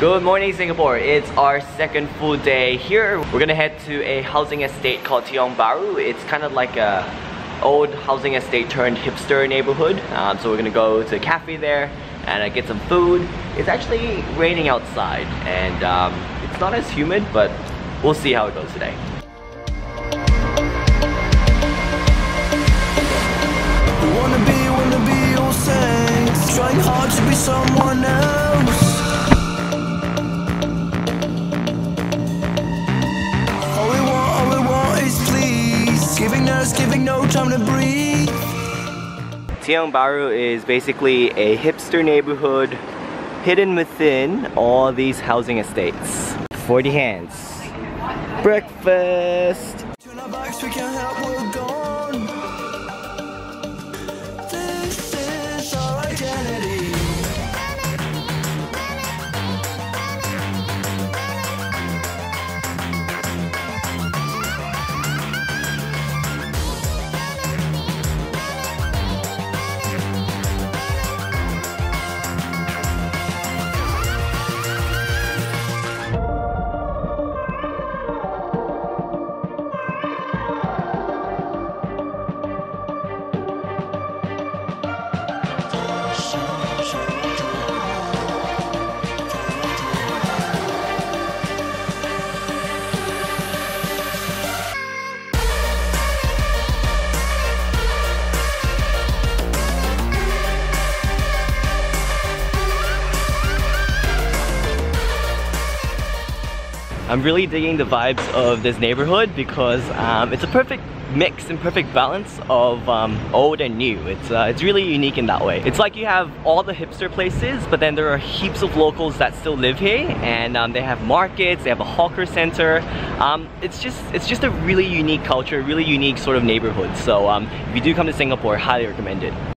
Good morning Singapore. It's our second full day here. We're gonna head to a housing estate called Tiong Bahru. It's kind of like a old housing estate turned hipster neighborhood. Um, so we're gonna go to a cafe there and uh, get some food. It's actually raining outside and um, it's not as humid, but we'll see how it goes today. Wanna be, wanna be Trying hard to be someone else us, giving no time to breathe Tiong Bahru is basically a hipster neighborhood hidden within all these housing estates. 40 hands. Breakfast! I'm really digging the vibes of this neighborhood because um, it's a perfect mix and perfect balance of um, old and new. It's, uh, it's really unique in that way. It's like you have all the hipster places, but then there are heaps of locals that still live here and um, they have markets, they have a hawker center. Um, it's, just, it's just a really unique culture, really unique sort of neighborhood. So um, if you do come to Singapore, highly recommend it.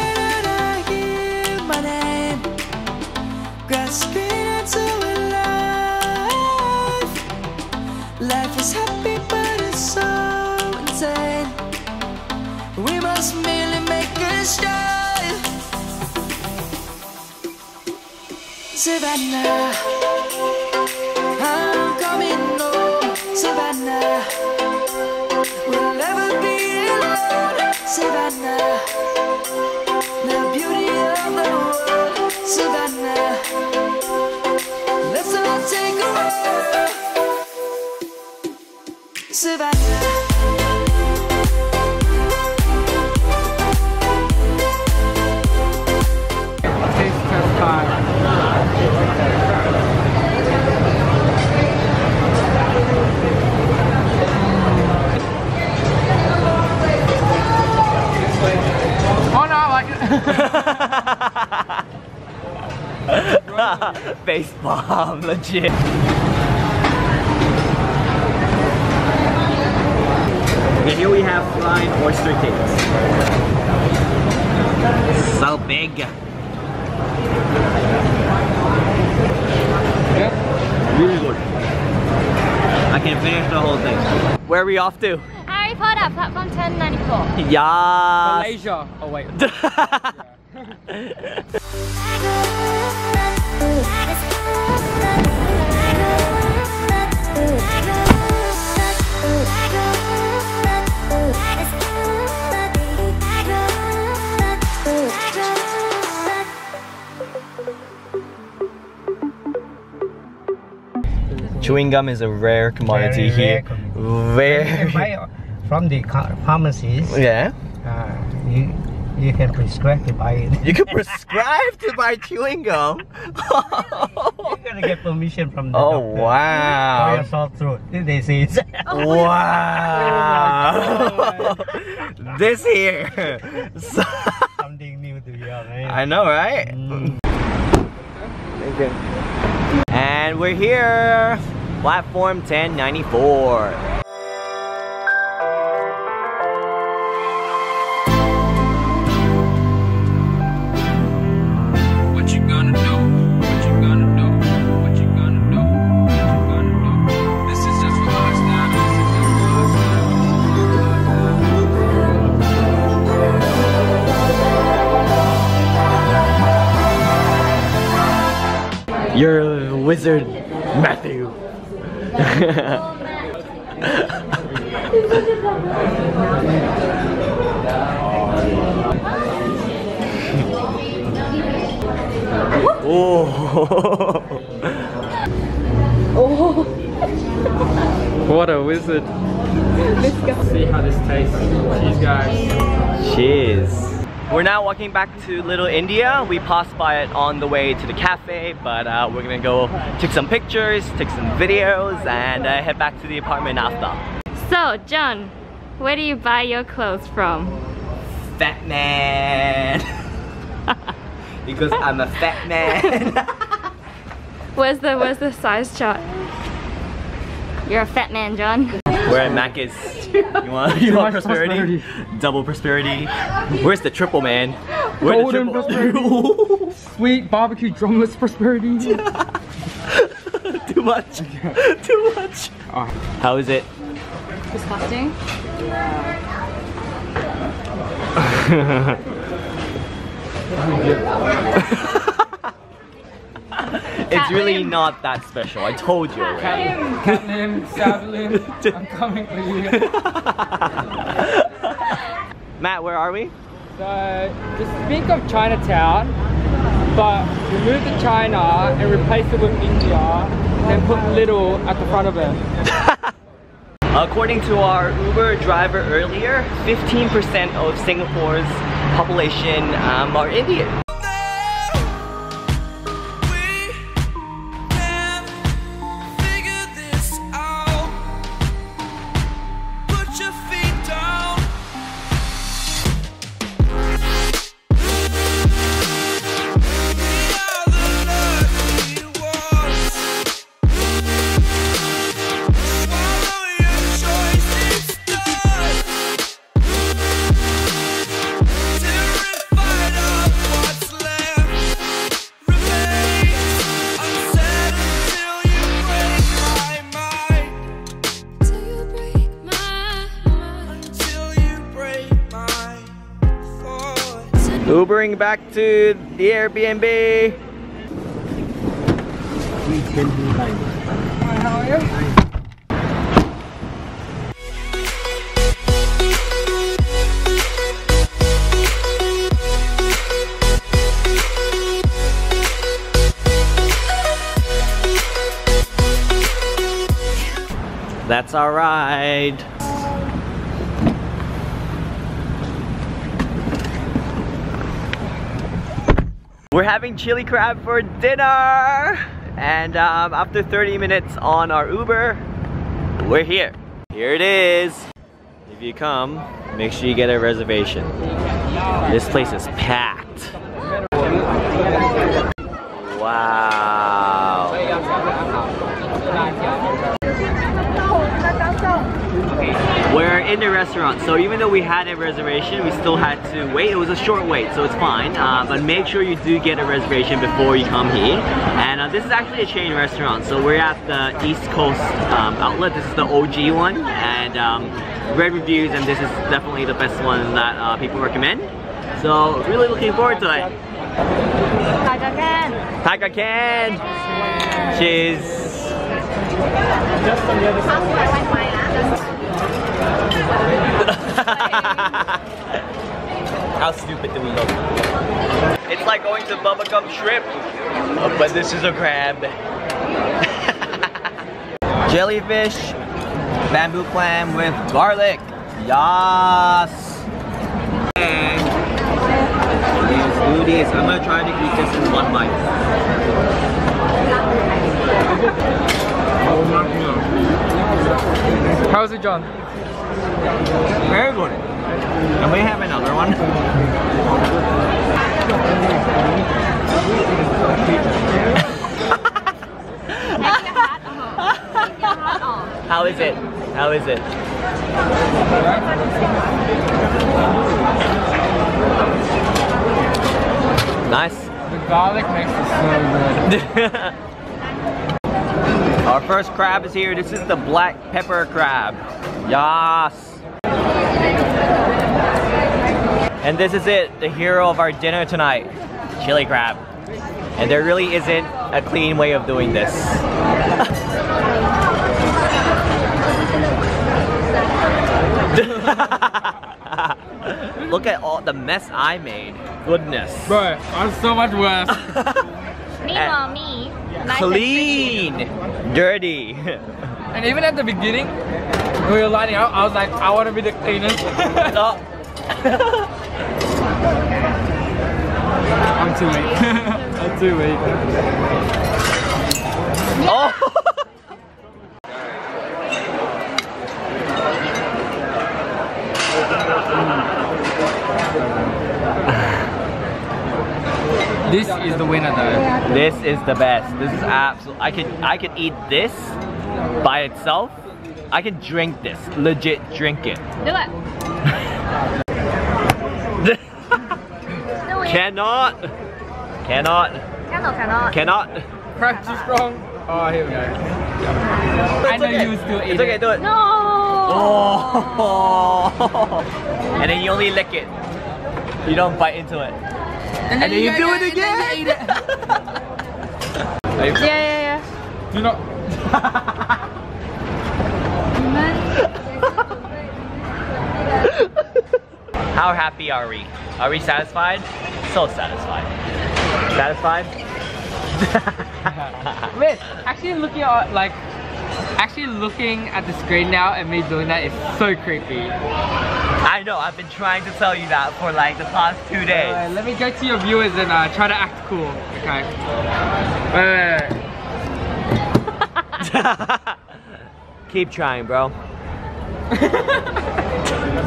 Savannah, Face bomb, legit. Okay, here we have fried oyster cakes. So big. Really good. I can finish the whole thing. Where are we off to? Harry Potter, platform 1094. Yeah. Malaysia. Oh wait. Chewing gum is a rare commodity Very rare here. commodity. Rare. You can buy from the pharmacies. yeah. Uh, you you can prescribe to buy it. You can prescribe to buy chewing gum. you gonna get permission from the Oh doctor. For wow. your sore throat. They say it's Wow. this here. So- something new to you, right? I know, right? Mm. And we're here. Platform 1094. Wizard, Matthew. oh. What a wizard. Let's go. See how this tastes. Cheese guys. Cheers. We're now walking back to Little India. We passed by it on the way to the cafe, but uh, we're gonna go take some pictures, take some videos, and uh, head back to the apartment after. So, John, where do you buy your clothes from? Fat man. because I'm a fat man. Where's the where's the size chart? You're a fat man, John. We're at Macca's. You want, you want prosperity? prosperity. Double prosperity. Where's the triple man? Where's Golden the triple? Sweet barbecue drumless prosperity. Too much. Too much. Oh. How is it? Disgusting. It's really not that special. I told you already. Catnip, Savalin, I'm coming for you. Matt, where are we? So, just think of Chinatown, but remove the China and replace it with India, and put little at the front of it. According to our Uber driver earlier, 15% of Singapore's population um, are Indian. Ubering back to the Airbnb. How are you? That's our ride. We're having chili crab for dinner! And um, after 30 minutes on our Uber, we're here. Here it is. If you come, make sure you get a reservation. This place is packed. Wow. We're in the restaurant, so even though we had a reservation, we still had to wait. It was a short wait, so it's fine. Uh, but make sure you do get a reservation before you come here. And uh, this is actually a chain restaurant, so we're at the East Coast um, outlet. This is the OG one, and um, great reviews, and this is definitely the best one that uh, people recommend. So really looking forward to it. Tiger can. Tiger can. Cheers. Just on the other side. How stupid do we look? It's like going to bubblegum shrimp, uh, but this is a crab. Jellyfish, bamboo clam with garlic. Yas. And let's do this. I'm gonna try to eat this in one bite. How's it, John? Very good. Can we have another one? How is it? How is it? Nice. The garlic makes it so good. Our first crab is here. This is the black pepper crab. Yas. And this is it, the hero of our dinner tonight, chili crab. And there really isn't a clean way of doing this. Look at all the mess I made. Goodness. Bro, I'm so much worse. Meanwhile, me, nice and Clean. Dirty. and even at the beginning, when we were lining up, I was like, I want to be the cleanest. I'm too weak. I'm too weak. Oh! This is the winner though. This is the best. This is absolute. I could I could eat this by itself. I could drink this. Legit drink it. Do it. Do it. Cannot. Cannot. Cannot, cannot. Cannot. Crab too strong. Oh, here we go. I know okay. you still eat It's okay. it. Do it. No. Oh. And then you only lick it. You don't bite into it. And And then you do it and again. eat it. Yeah, yeah, yeah. Do not. How happy are we? Are we satisfied? So satisfied. Satisfied? Wait, actually looking at like, actually looking at the screen now and me doing that is so creepy. I know. I've been trying to tell you that for like the past two days. Uh, let me go to your viewers and uh, try to act cool. Okay. Wait, wait, wait. Keep trying, bro.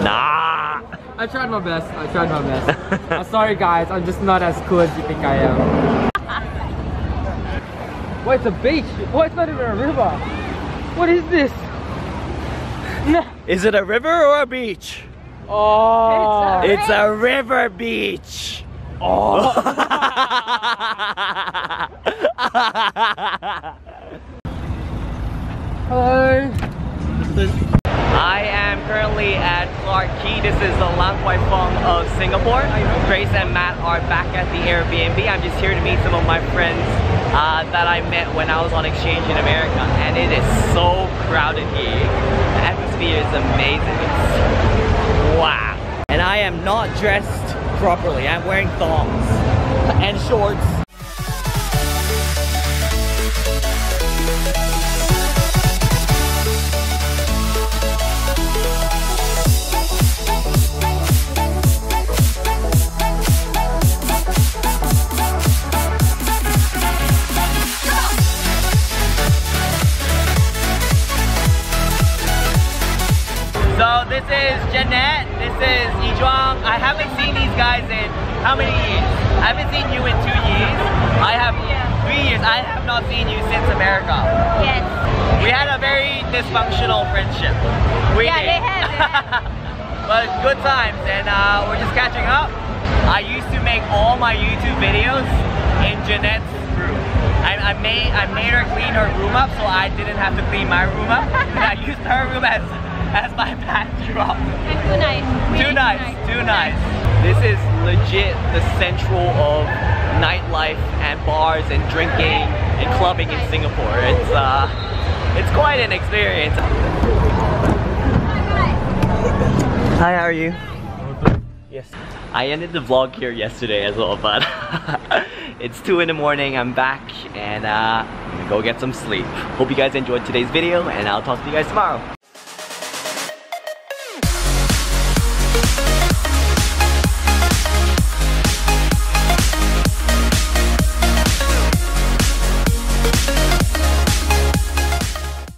nah. I tried my best. I tried my best. I'm sorry, guys. I'm just not as cool as you think I am. What? It's a beach. What? It's not even a river. What is this? No. Is it a river or a beach? Oh. It's It's a river beach. Oh. Hello. I am currently at Clarke Quay. This is the Lan Kwai Fong of Singapore. Grace and Matt are back at the Airbnb. I'm just here to meet some of my friends uh, that I met when I was on exchange in America. And it is so crowded here. The atmosphere is amazing. It's wow. And I am not dressed properly. I'm wearing thongs and shorts. but good times and uh, we're just catching up. I used to make all my YouTube videos in Jeanette's room. I, I made I made her clean her room up so I didn't have to clean my room up. and I used her room as as my backdrop. And too nice. Too Really nice, too nice. This is legit the central of nightlife and bars and drinking and clubbing in Singapore. It's uh, it's quite an experience. Hi, how are you? Yes. I ended the vlog here yesterday as well, but it's 2 in the morning, I'm back, and uh, I'm gonna go get some sleep. Hope you guys enjoyed today's video, and I'll talk to you guys tomorrow.